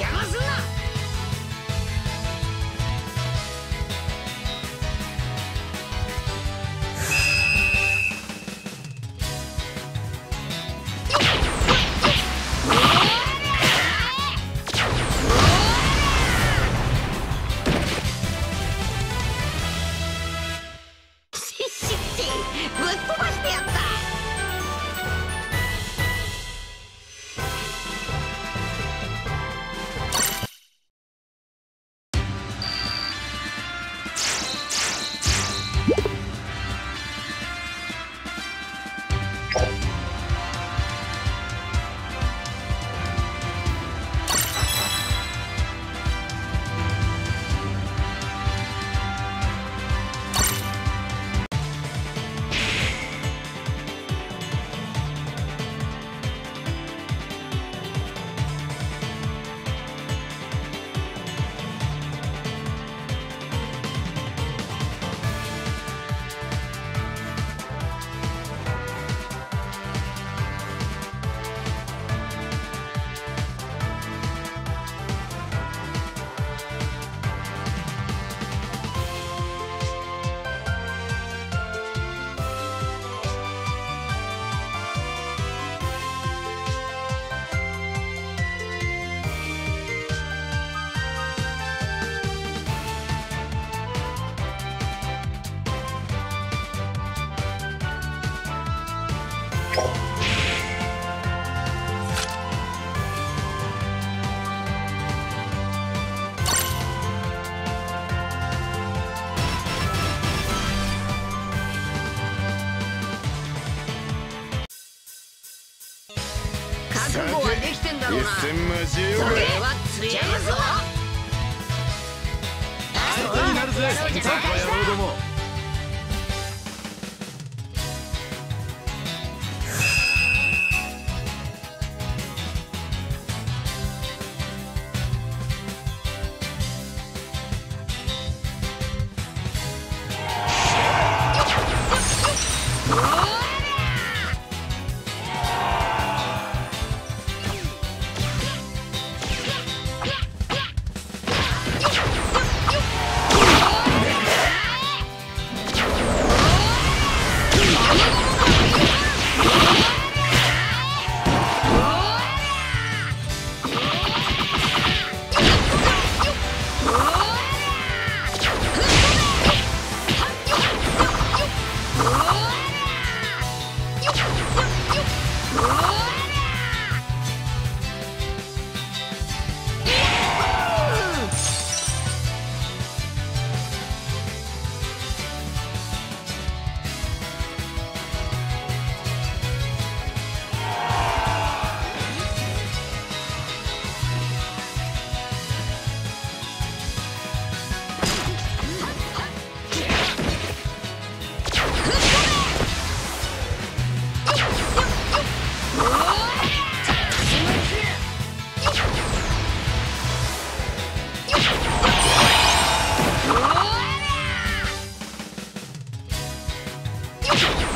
邪魔すんな Let's go.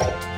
覚